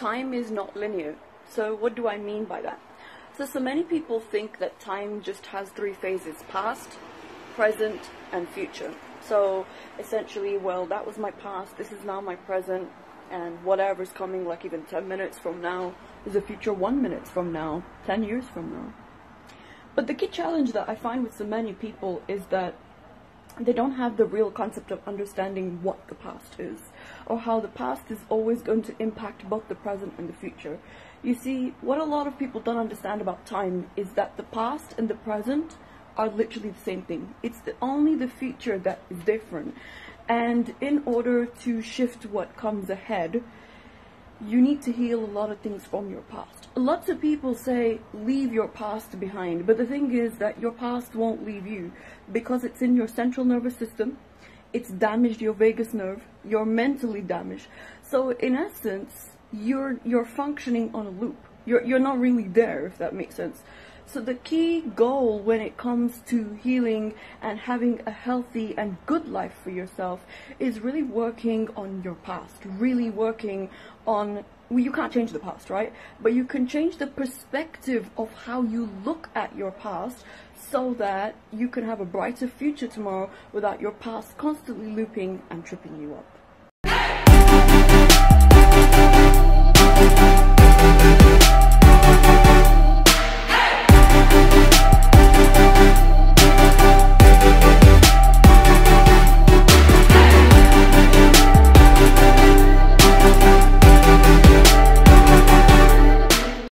time is not linear. So what do I mean by that? So, so many people think that time just has three phases, past, present, and future. So essentially, well, that was my past, this is now my present, and whatever's coming, like even 10 minutes from now, is a future one minute from now, 10 years from now. But the key challenge that I find with so many people is that they don't have the real concept of understanding what the past is, or how the past is always going to impact both the present and the future. You see, what a lot of people don't understand about time is that the past and the present are literally the same thing. It's the, only the future that is different. And in order to shift what comes ahead, you need to heal a lot of things from your past. Lots of people say, leave your past behind, but the thing is that your past won't leave you because it's in your central nervous system, it's damaged your vagus nerve, you're mentally damaged. So in essence, you're, you're functioning on a loop. You're, you're not really there, if that makes sense. So the key goal when it comes to healing and having a healthy and good life for yourself is really working on your past, really working on well, you can't change the past, right? But you can change the perspective of how you look at your past so that you can have a brighter future tomorrow without your past constantly looping and tripping you up.